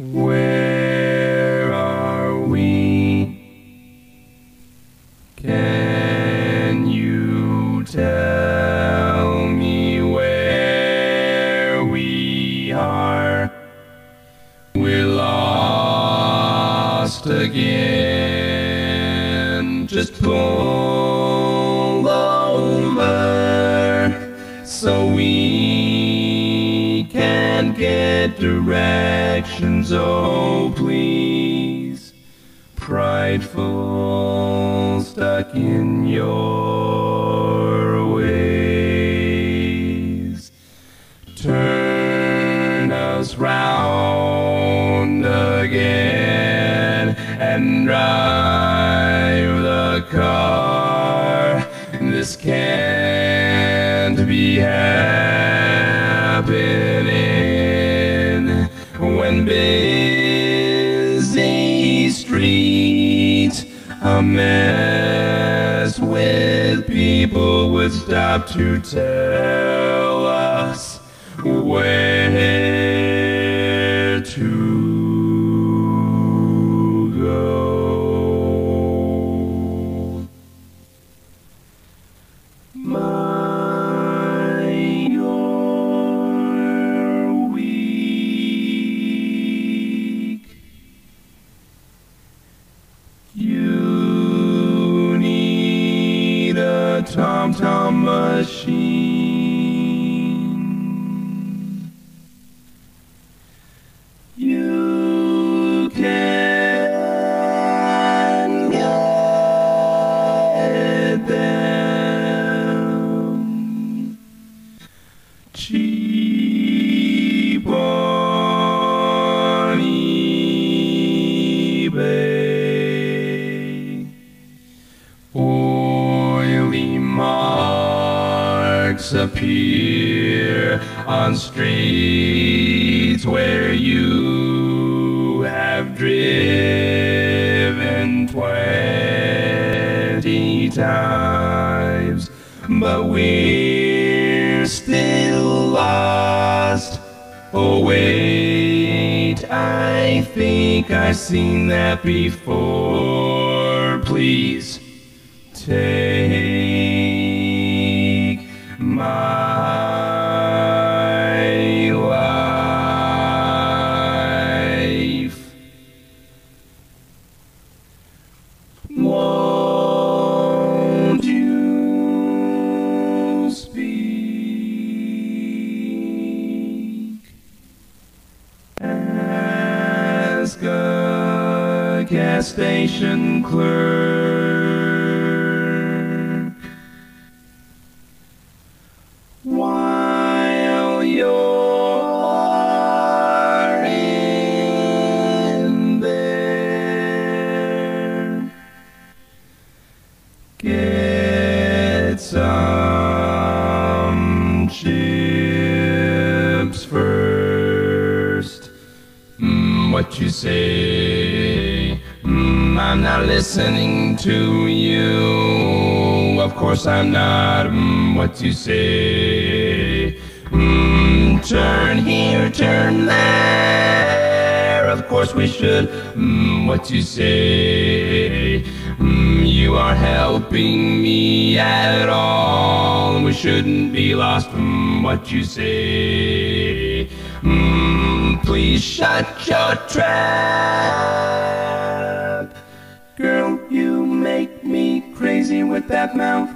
Where are we? Can you tell me where we are? We're lost again. Just pull over so we directions. Oh, please. Prideful, stuck in your ways. Turn us round again and drive the car. This can't be happening when busy streets a mess with people would stop to tell us where to go. My, tom-tom machine. Marks appear on streets where you have driven twenty times, but we're still lost. Oh wait, I think I've seen that before. Please take my life. Won't you speak? Ask a gas station clerk. What you say? Mm, I'm not listening to you. Of course I'm not. Mm, what you say? Mm, turn here, turn there. Of course we should. Mm, what you say? Mm, you are helping me at all. We shouldn't be lost. Mm, what you say? Please shut your trap. Girl, you make me crazy with that mouth.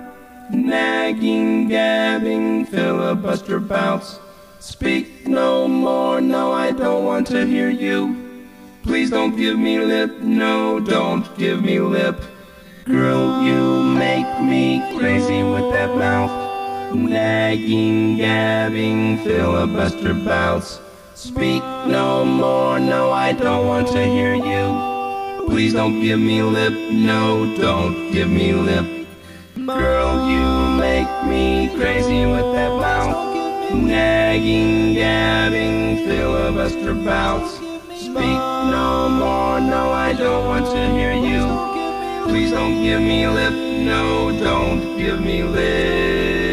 Nagging, gabbing, filibuster bounce. Speak no more, no, I don't want to hear you. Please don't give me lip, no, don't give me lip. Girl, you make me crazy with that mouth. Nagging, gabbing, filibuster bounce. Speak no more, no, I don't want to hear you. Please don't give me lip, no, don't give me lip. Girl, you make me crazy with that mouth. Nagging, gabbing, filibuster bounce. Speak no more, no, I don't want to hear you. Please don't give me lip, no, don't give me lip.